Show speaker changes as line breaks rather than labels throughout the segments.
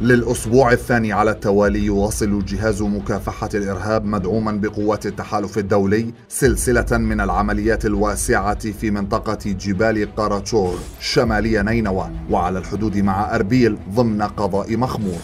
للأسبوع الثاني على التوالي يواصل جهاز مكافحة الإرهاب مدعوما بقوات التحالف الدولي سلسلة من العمليات الواسعة في منطقة جبال قاراتشور شمالي نينوى وعلى الحدود مع أربيل ضمن قضاء مخمور.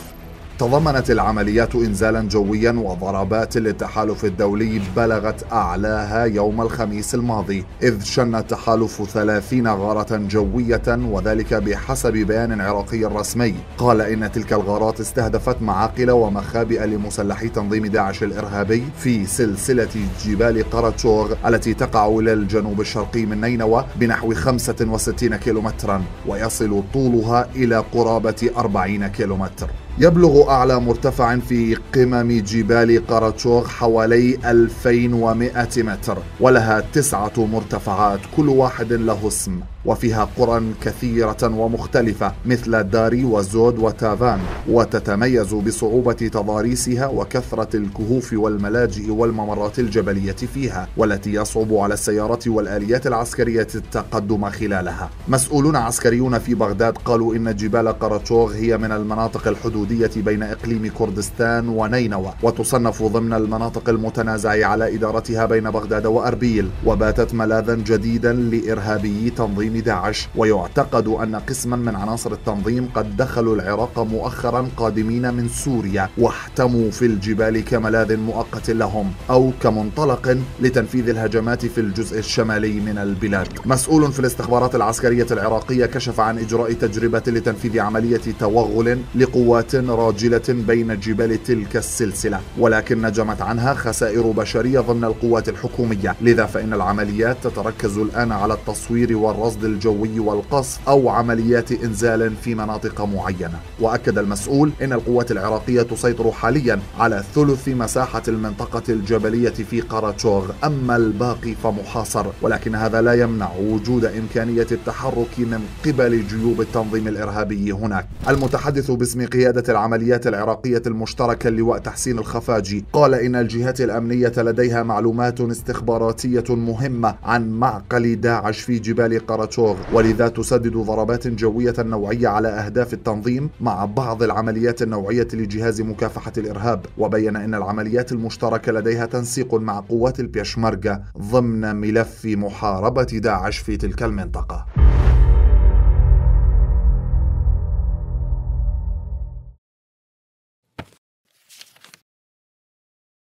تضمنت العمليات إنزالا جويا وضربات للتحالف الدولي بلغت أعلاها يوم الخميس الماضي إذ شن التحالف ثلاثين غارة جوية وذلك بحسب بيان عراقي رسمي. قال إن تلك الغارات استهدفت معاقل ومخابئ لمسلحي تنظيم داعش الإرهابي في سلسلة جبال قراتشوغ التي تقع إلى الجنوب الشرقي من نينوى بنحو 65 كيلومترا ويصل طولها إلى قرابة 40 كيلومتر. يبلغ أعلى مرتفع في قمم جبال قراتشوغ حوالي 2100 متر ولها تسعة مرتفعات كل واحد له اسم. وفيها قرى كثيرة ومختلفة مثل داري وزود وتافان. وتتميز بصعوبة تضاريسها وكثرة الكهوف والملاجئ والممرات الجبلية فيها والتي يصعب على السيارات والآليات العسكرية التقدم خلالها. مسؤولون عسكريون في بغداد قالوا إن جبال قراتشوغ هي من المناطق الحدودية بين إقليم كردستان ونينوى وتصنف ضمن المناطق المتنازع على إدارتها بين بغداد وأربيل. وباتت ملاذا جديدا لإرهابي تنظيم تنظيم داعش ويعتقد أن قسما من عناصر التنظيم قد دخلوا العراق مؤخرا قادمين من سوريا واحتموا في الجبال كملاذ مؤقت لهم أو كمنطلق لتنفيذ الهجمات في الجزء الشمالي من البلاد. مسؤول في الاستخبارات العسكرية العراقية كشف عن إجراء تجربة لتنفيذ عملية توغل لقوات راجلة بين جبال تلك السلسلة ولكن نجمت عنها خسائر بشرية ضمن القوات الحكومية. لذا فإن العمليات تتركز الآن على التصوير والرصد الرصد الجوي والقصف أو عمليات إنزال في مناطق معينة. وأكد المسؤول أن القوات العراقية تسيطر حاليا على ثلث مساحة المنطقة الجبلية في قراتشوغ أما الباقي فمحاصر. ولكن هذا لا يمنع وجود إمكانية التحرك من قبل جيوب التنظيم الإرهابي هناك. المتحدث باسم قيادة العمليات العراقية المشتركة اللواء تحسين الخفاجي قال إن الجهات الأمنية لديها معلومات استخباراتية مهمة عن معقل داعش في جبال قراتشوغ كاراتشوغ ولذا تسدد ضربات جوية نوعية على أهداف التنظيم مع بعض العمليات النوعية لجهاز مكافحة الإرهاب. وبين أن العمليات المشتركة لديها تنسيق مع قوات البيشمركة ضمن ملف محاربة داعش في تلك المنطقة.